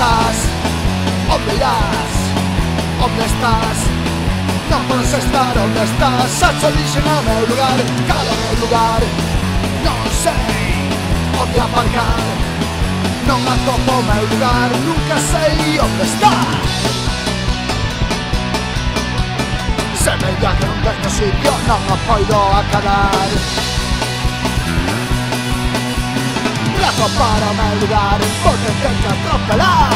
estás? Onde irás? Onde estás? Non podes estar onde estás Sacho dixen ao meu lugar? Cada meu lugar. Non sei onde aparcar Non atopo meu lugar. Nunca sei onde está Semella que non tengo sitio Non o poido acabar loco para madrugar porque te atropelar.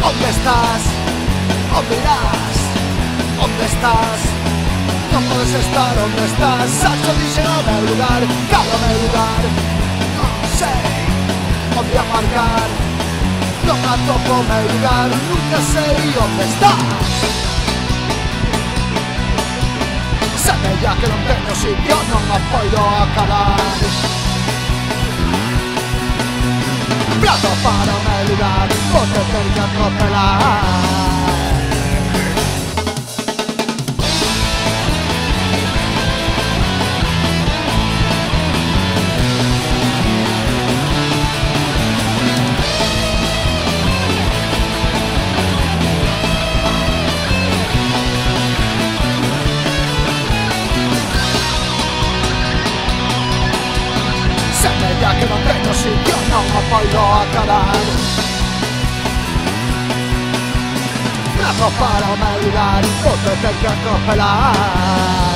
¿Dónde estás? ¿Dónde irás? ¿Dónde estás? No puedes estar donde estás. Salto diseño del lugar, cada del lugar. No sé dónde aparcar. No me topo mi lugar, nunca sé dónde estás. mella que non teño sitio non a poido acabar Plato para o meu lugar, vou ter que atropelar boilo a cadar Nato para fotos otro tenga copelar